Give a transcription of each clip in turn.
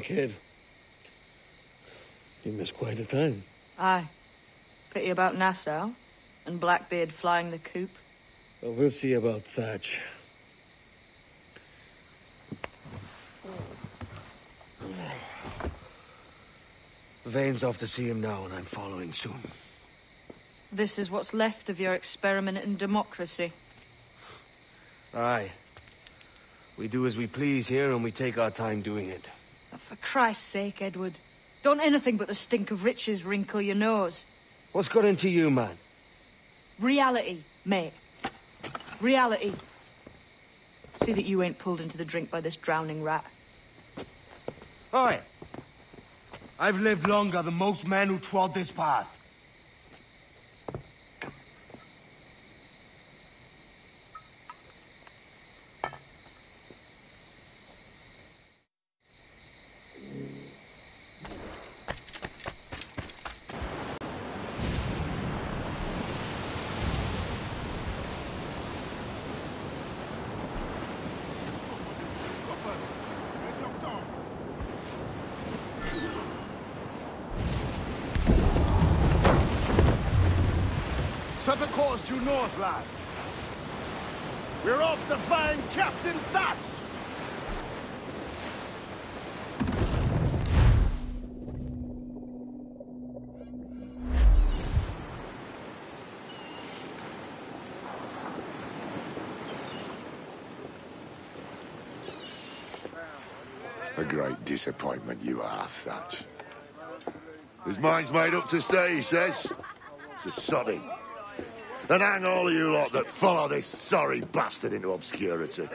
my kid. You missed quite a time. Aye. Pity about Nassau, and Blackbeard flying the coop. Well, we'll see about Thatch. Vane's off to see him now, and I'm following soon. This is what's left of your experiment in democracy. Aye. We do as we please here, and we take our time doing it. For Christ's sake, Edward. Don't anything but the stink of riches wrinkle your nose. What's got into you, man? Reality, mate. Reality. See that you ain't pulled into the drink by this drowning rat. Oi! I've lived longer than most men who trod this path. Sutter course due north, lads. We're off to find Captain Thatch! A great disappointment you are, Thatch. His mind's made up to stay, he says. It's a soddy. And hang all of you lot that follow this sorry bastard into obscurity.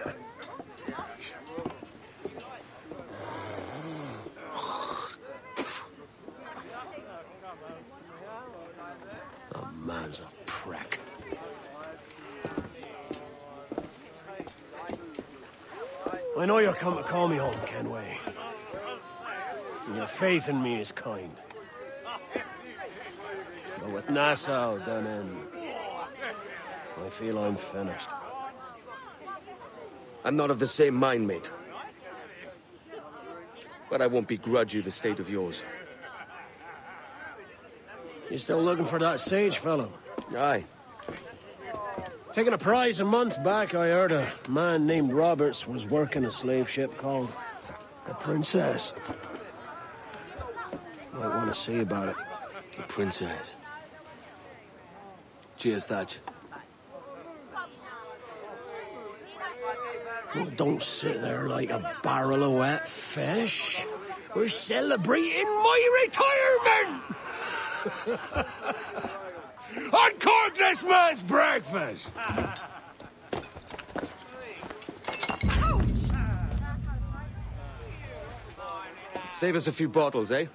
A man's a prick. I know you're come to call me home, Kenway. And your faith in me is kind. But with Nassau done in, I feel I'm finished. I'm not of the same mind, mate. But I won't begrudge you the state of yours. You still looking for that sage fellow? Aye. Taking a prize a month back, I heard a man named Roberts was working a slave ship called the Princess. Might want to see about it. The princess. Cheers, Thatch. Well, don't sit there like a barrel of wet fish. We're celebrating my retirement! Uncork this man's breakfast! Save us a few bottles, eh?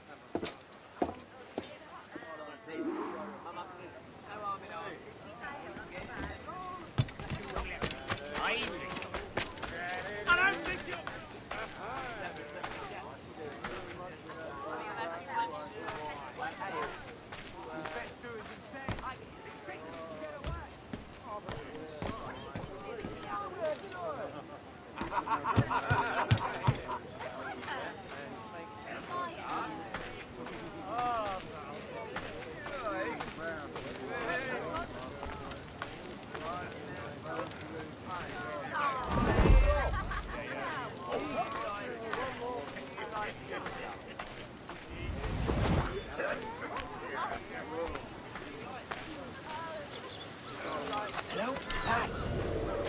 Hello? Hi.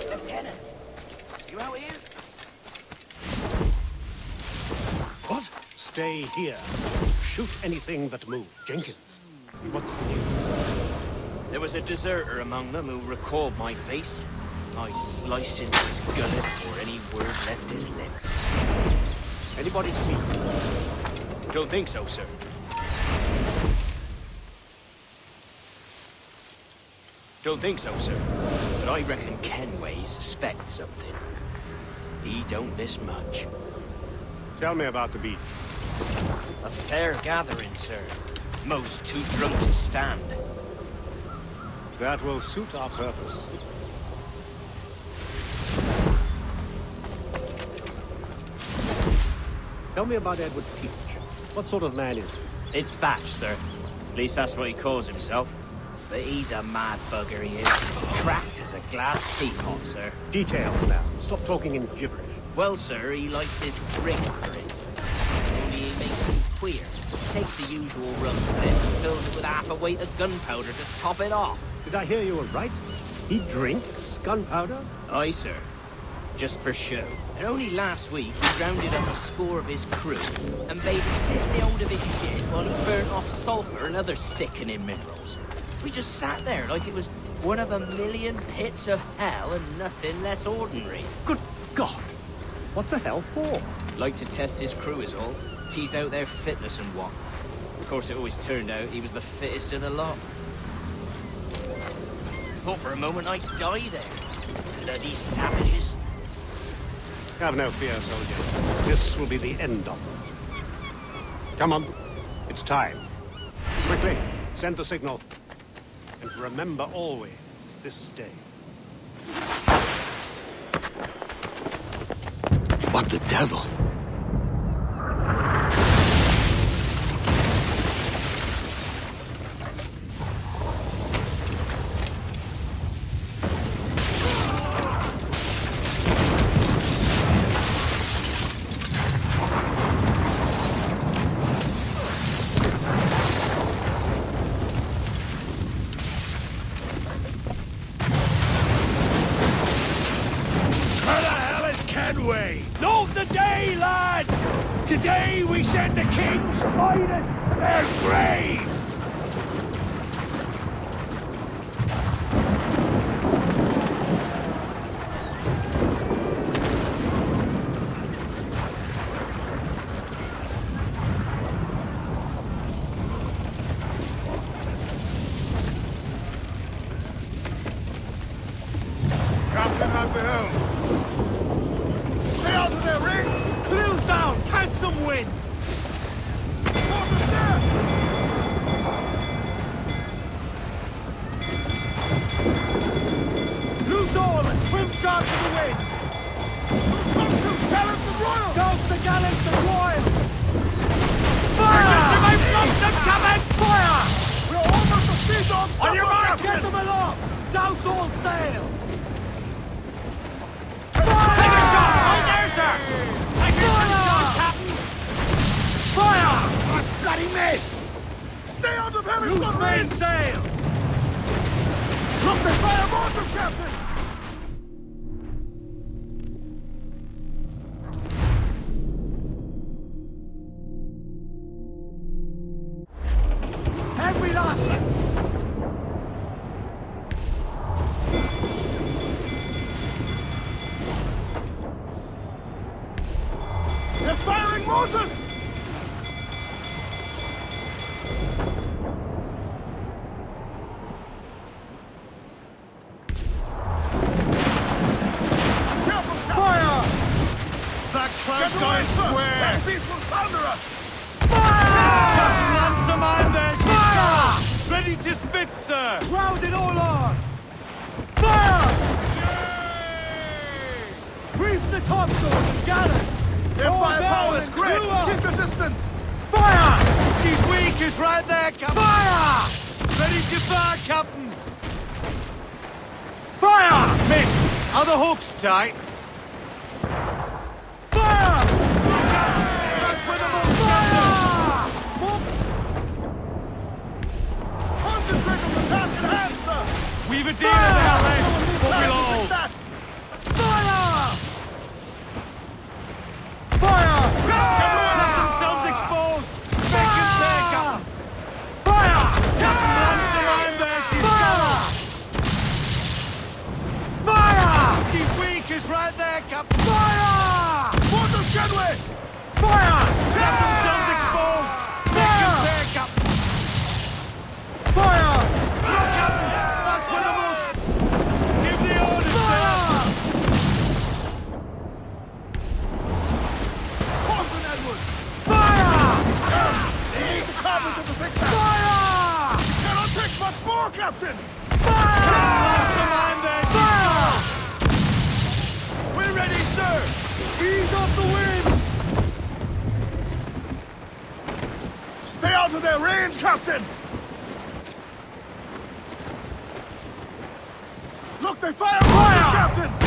Lieutenant. You out here? What? Stay here. Shoot anything that moves. Jenkins, what's the news? There was a deserter among them who recalled my face. I sliced into his gullet before any word left his lips. Anybody see? Don't think so, sir. Don't think so, sir. But I reckon Kenway suspects something. He don't miss much. Tell me about the beat. A fair gathering, sir. Most too drunk to stand. That will suit our purpose. Tell me about Edward Teach. What sort of man is he? It's Thatch, sir. At least that's what he calls himself. But he's a mad bugger, he is. Cracked as a glass teapot, sir. Details now. Stop talking in gibberish. Well, sir, he likes his drink, for instance. Queer. Takes the usual rum flip and fills it with half a weight of gunpowder to top it off. Did I hear you right? He drinks gunpowder? Aye, sir. Just for show. And only last week, he rounded up a score of his crew and made us sit in the hold of his shed while he burnt off sulfur and other sickening minerals. We just sat there like it was one of a million pits of hell and nothing less ordinary. Good God! What the hell for? Like to test his crew is all. Tease out their fitness and what. Of course, it always turned out he was the fittest of the lot. Thought for a moment I'd die there. Bloody savages. Have no fear, soldier. This will be the end of them. Come on. It's time. Quickly, send the signal. And remember always this day. What the devil? Captain She's right there, Captain! Fire! Ready to fire, Captain! Fire! Miss! Are the hooks tight? Fire! That's where the Fire! Concentrate on the task at hand, sir! We've a deal there, No Red, right there, Captain! Fire! Mortars, Kenway! Fire! Let themselves exposed! Make him pay, Captain! Fire! Look, Captain! That's where the most... Give the orders, Fire! Caution, Edward! Fire! They need the carpenter to fix that! Fire! Cannot take much more, Captain! We're ready, Ease off the wind! Stay out of their range, Captain! Look, they fire fire! Captain!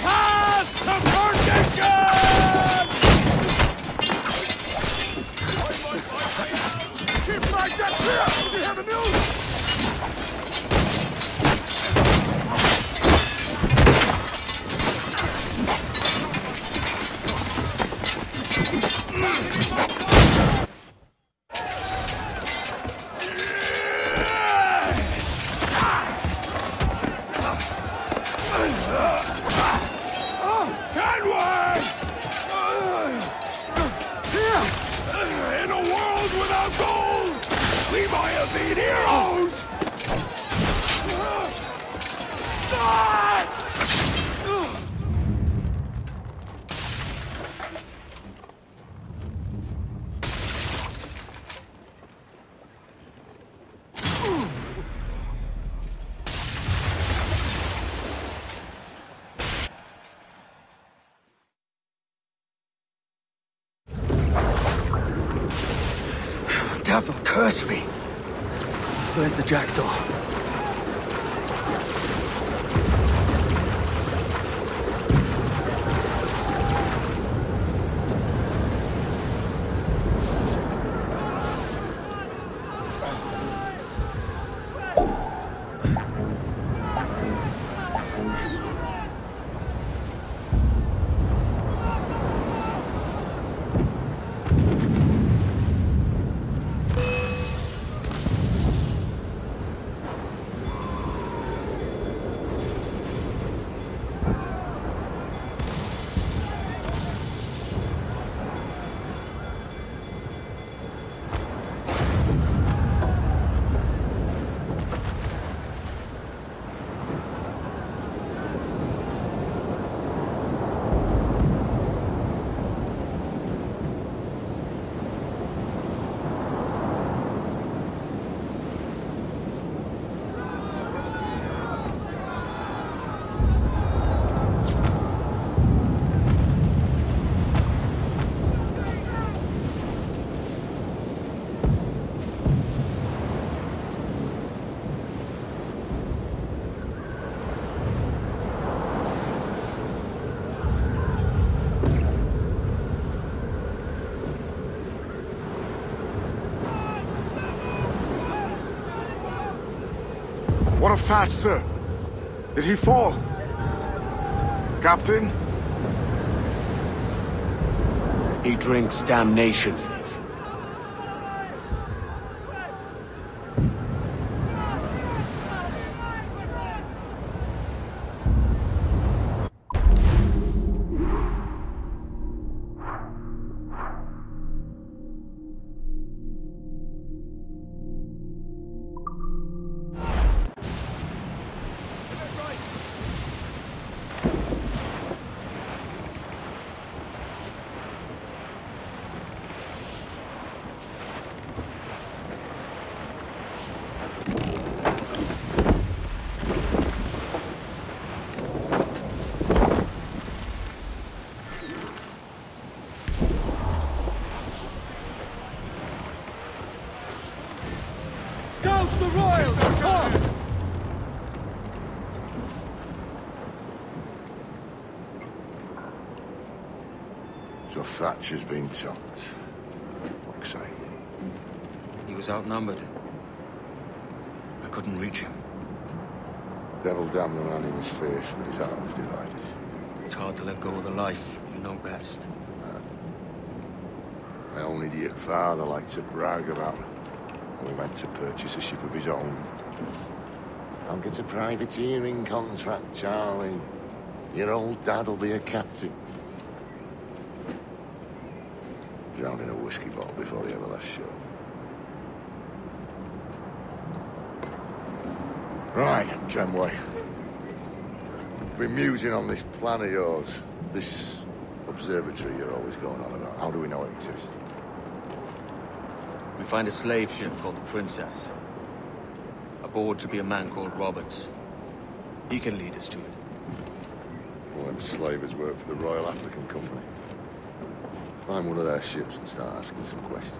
pass to Perdition! What a fat, sir. Did he fall? Captain? He drinks damnation. Douse the royals! Come! So Thatcher's been topped. Fuck's sake. He was outnumbered. I couldn't reach him. Devil damn the man he was fierce, but his heart was divided. It's hard to let go of the life you know best. My own idiot father likes to brag about we went to purchase a ship of his own. I'll get a privateering contract, Charlie. Your old dad'll be a captain. Drowned in a whiskey bottle before he ever left shore. Right, Kenway. Been musing on this plan of yours. This observatory you're always going on about. How do we know it exists? We find a slave ship called the Princess. Aboard should be a man called Roberts. He can lead us to it. All them slavers work for the Royal African Company. Find one of their ships and start asking some questions.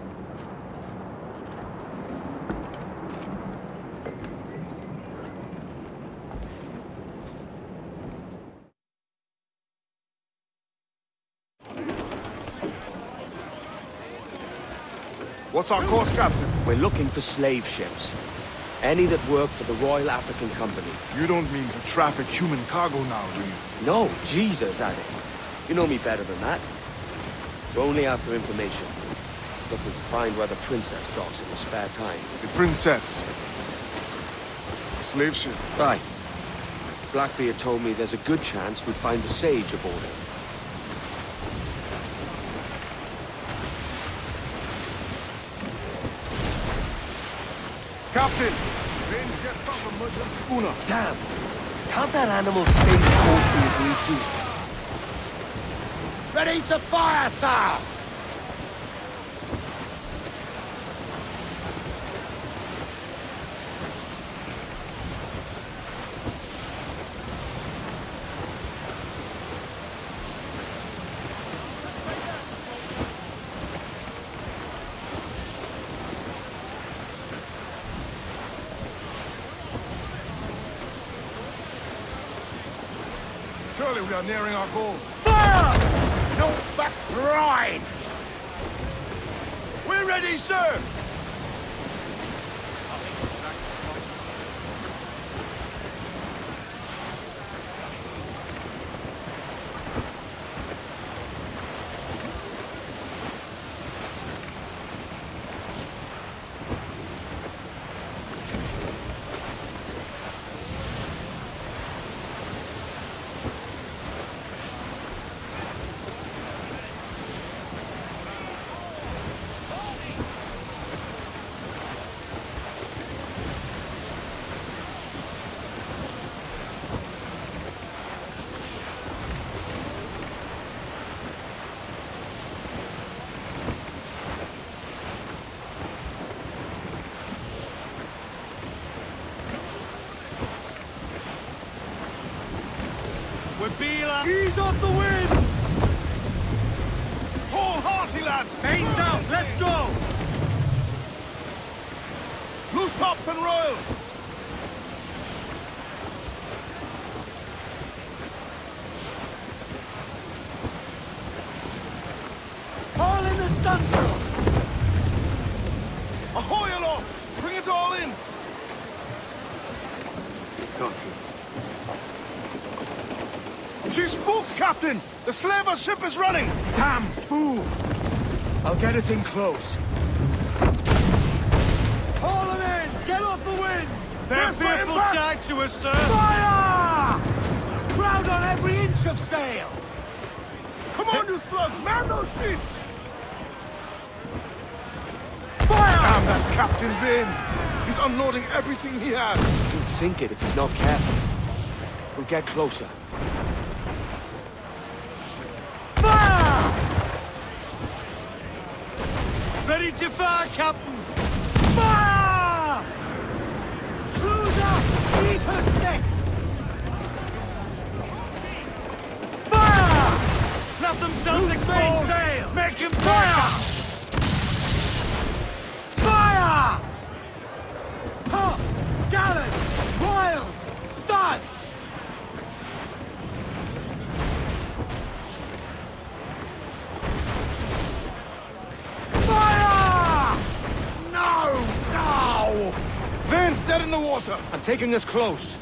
What's our course, Captain? We're looking for slave ships. Any that work for the Royal African Company. You don't mean to traffic human cargo now, do you? No, Jesus, Adé. You know me better than that. We're only after information. Looking to find where the princess docks in her spare time. The Princess. A slave ship. Right. Blackbeard told me there's a good chance we'd find the Sage aboard it. Captain! Range just south of Muslim schooner. Damn! Can't that animal stay the course we agreed to? Ready to fire, sir! Surely we are nearing our goal. Fire! No back bride! We're ready, sir! We're Beela! Ease off the wind! Hold hearty, lads! Mains out, let's go! Loose tops and royals! All in the stunsail! Ahoy aloft! Bring it all in! She spooks, Captain! The slaver ship is running! Damn fool! I'll get us in close. Haul them in! Get off the wind! They're fearful back to us, sir! Fire! Crowd on every inch of sail! Come on, you slugs! Man those sheets! Fire! Damn that Captain Vane! He's unloading everything he has! He'll sink it if he's not careful. We'll get closer. Fire! To fire, Captain! Fire! Cruiser, eat her sticks! Fire! Clap themselves Loose water! I'm taking us close.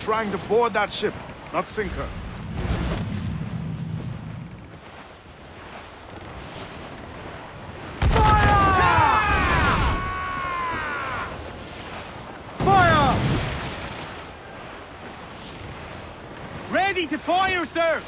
trying to board that ship, not sink her. Fire! Ready to fire, sir!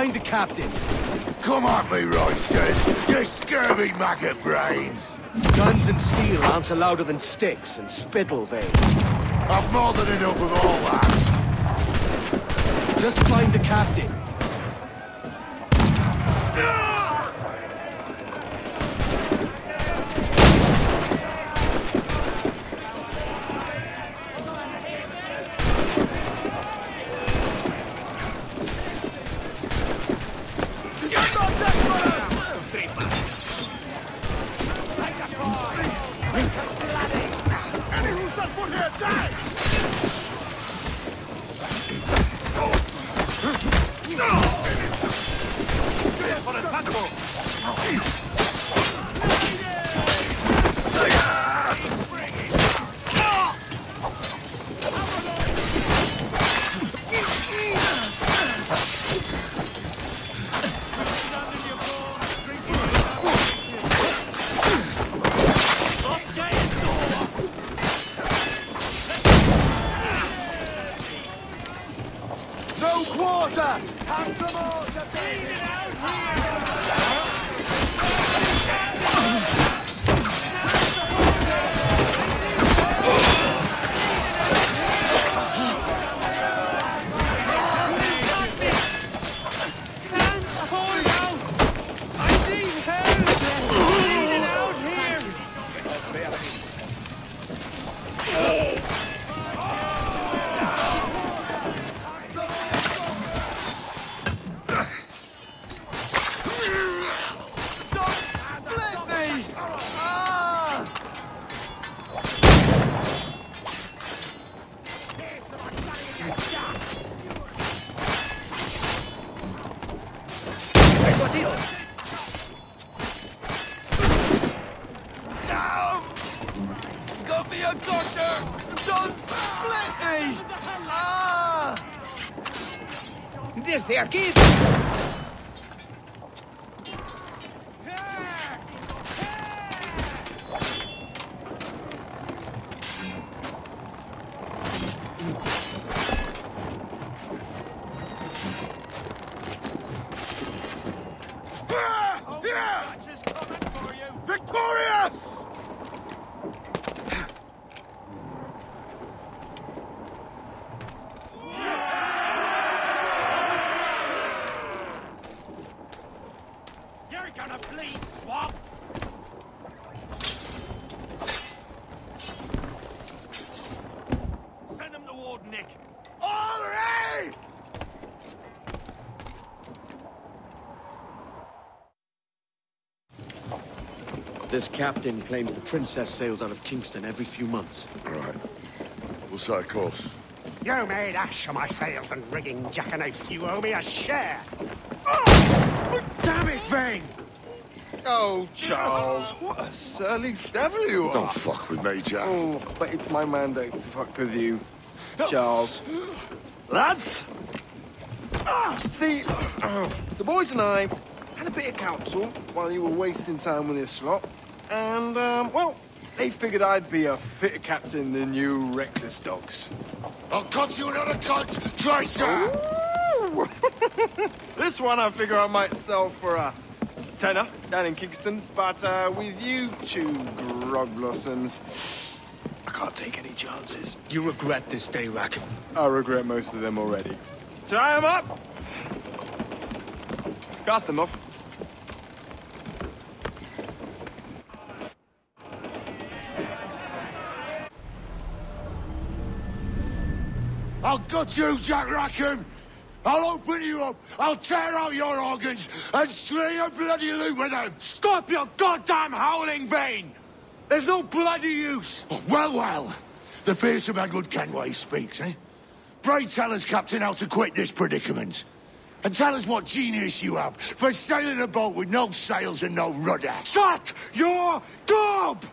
Find the captain. Come at me, roysters, you scurvy maggot brains! Guns and steel answer louder than sticks and spittle veins. I've more than enough of all that. Just find the captain. No! All right! This captain claims the princess sails out of Kingston every few months. Right. We'll set a course. You made ash of my sails and rigging, jackanapes. You owe me a share. Oh! Damn it, Vane! Oh, Charles, what a surly devil you are. Don't fuck with me, Jack. Oh, but it's my mandate to fuck with you, Charles. Lads! Ah, see, the boys and I had a bit of counsel while you were wasting time with this lot. And, um, well, they figured I'd be a fitter captain than you reckless dogs. I'll cut you another Tracer! Ooh. this one I figure I might sell for a tenner down in Kingston, but uh, with you two grog blossoms, can't take any chances. You regret this day, Rackham. I regret most of them already. Tie them up! Cast them off. I'll gut you, Jack Rackham! I'll open you up, I'll tear out your organs, and string a bloody lute with them! Stop your goddamn howling, Vane! There's no bloody use! Well, well, the face of fearsome Edward Kenway speaks, eh? Pray tell us, Captain, how to quit this predicament. And tell us what genius you have for sailing a boat with no sails and no rudder. Shut your gob!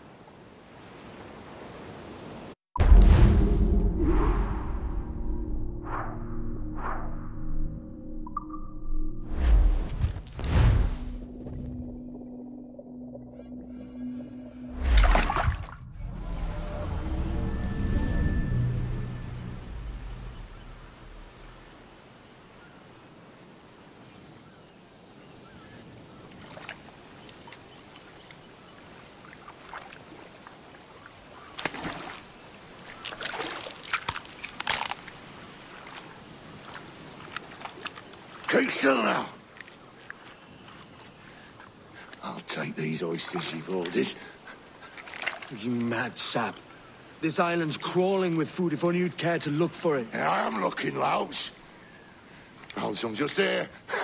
Still now. I'll take these oysters you've ordered. You mad sap. This island's crawling with food if only you'd care to look for it. I am looking, Louts. Hold some just here.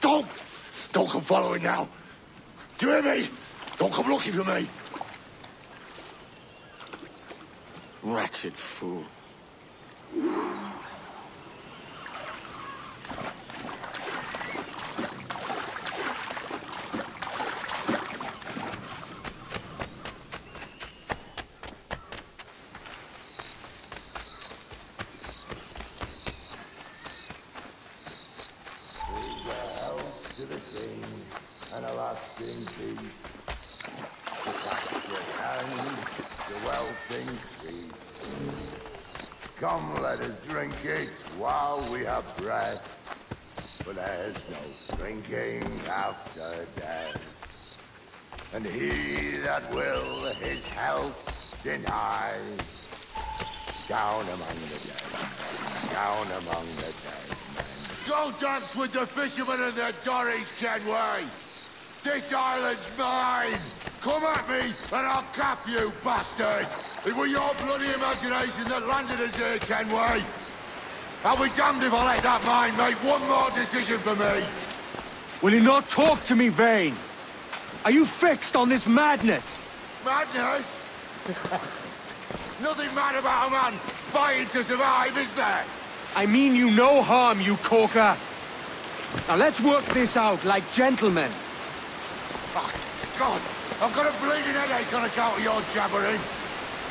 don't! Don't come following now. Do you hear me? Don't come looking for me. Wretched fool. to the king and a lasting peace. The capture and the welting sea. Come, let us drink it while we have breath. For there's no drinking after death. And he that will his deny, down among the dead, down among the dead men. Go dance with the fishermen and their dories, Kenway! This island's mine! Come at me, and I'll cap you, bastard! It were your bloody imagination that landed us here, Kenway! I'll be damned if I let that mind make one more decision for me! Will you not talk to me, Vane? Are you fixed on this madness? Madness? Nothing mad about a man fighting to survive, is there? I mean you no harm, you corker. Now let's work this out like gentlemen. Oh, God, I've got a bleeding headache on account of your jabbering.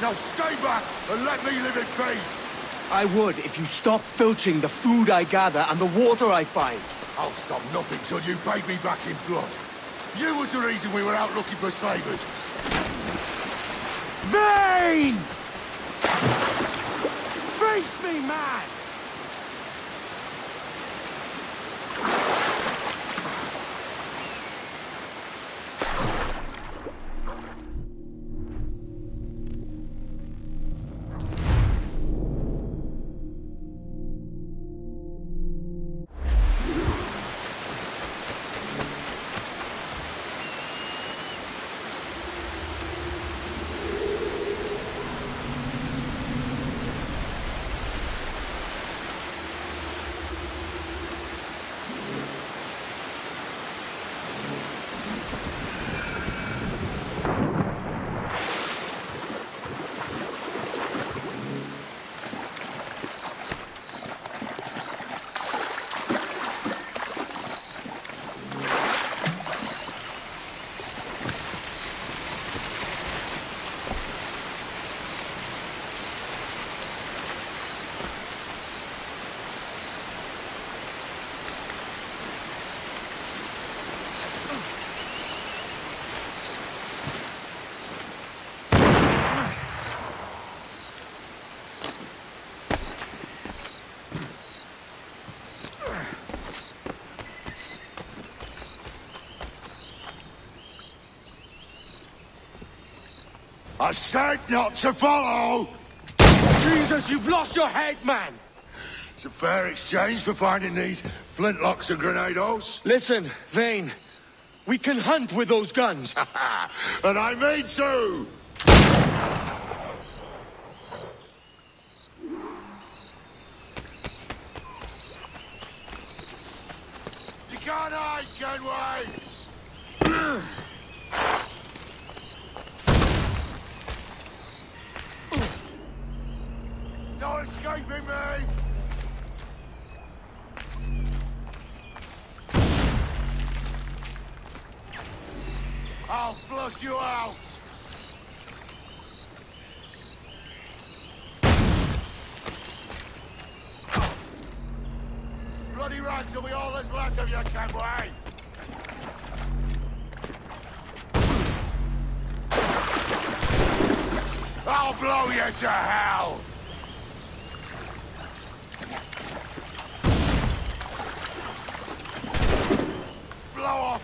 Now stay back and let me live in peace. I would if you stop filching the food I gather and the water I find. I'll stop nothing till you paid me back in blood. You was the reason we were out looking for slavers. Vane! Face me, man! I said not to follow! Jesus, you've lost your head, man! It's a fair exchange for finding these flintlocks and grenados. Listen, Vane. We can hunt with those guns. and I mean to! You can't hide, Kenway! No escaping me! I'll flush you out! Bloody right till we all that's left of you, Kenway! I'll blow you to hell! Blow off!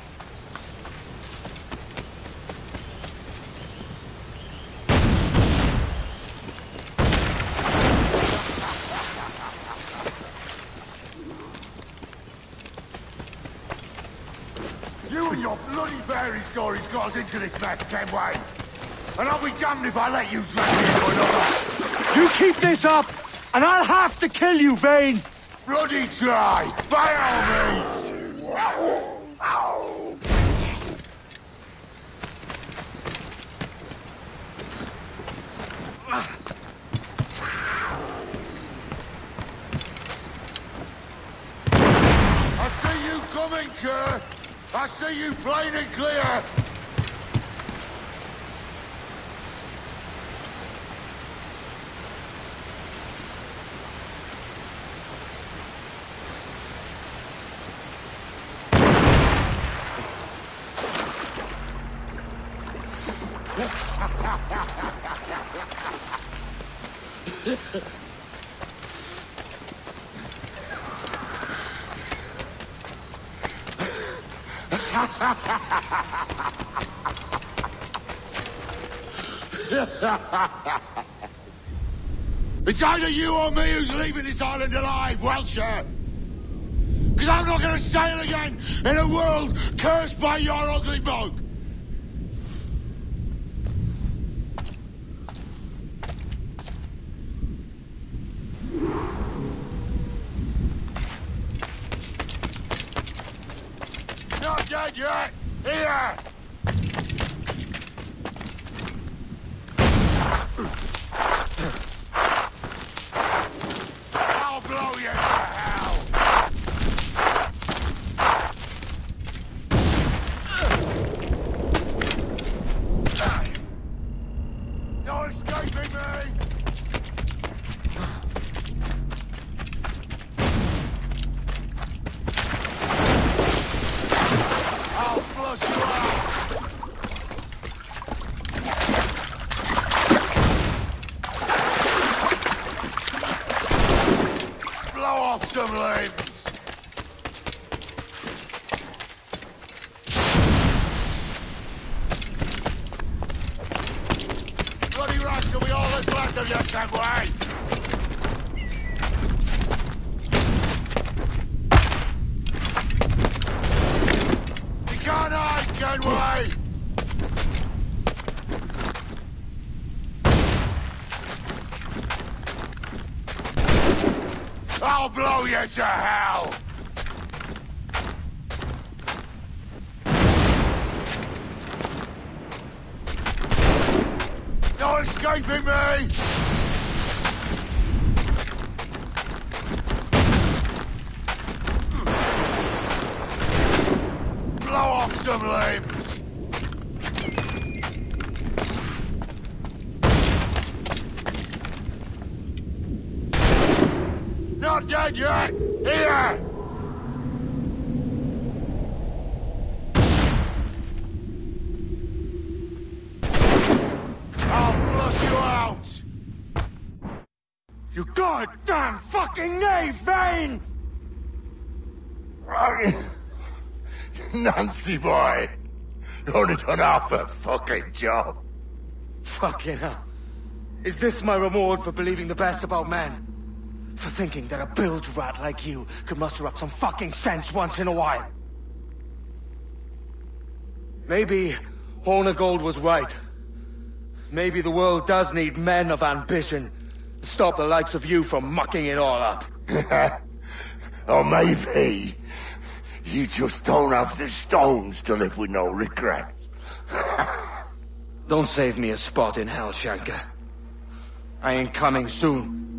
You and your bloody fairy stories got us into this mess, Kenway. And I'll be damned if I let you drag me into another. You keep this up, and I'll have to kill you, Vane! Bloody try, by all means. I see you I see you plain and clear. It's either you or me who's leaving this island alive, Welcher. Because I'm not going to sail again in a world cursed by your ugly bug. Not dead yet. Here. I'll blow you to hell. No escaping me! I'll flush you out! Blow off some limbs! Bloody right till we hide, Kenway! I'll blow you to hell! No escaping me! Blow off some limbs! Not dead yet! Here! I'll flush you out! You goddamn fucking knave, Vane! Nancy boy! You only done half a fucking job. Fucking hell. Is this my reward for believing the best about men? For thinking that a bilge rat like you could muster up some fucking sense once in a while? Maybe Hornigold was right. Maybe the world does need men of ambition to stop the likes of you from mucking it all up. or maybe you just don't have the stones to live with no regrets. Don't save me a spot in hell, Shanka. I ain't coming soon.